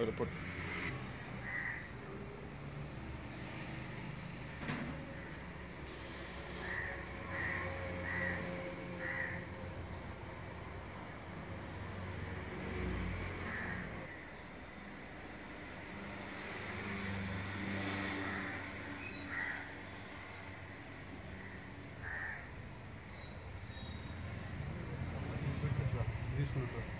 I would have put Здесь нужно.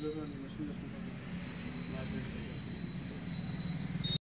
Thank you.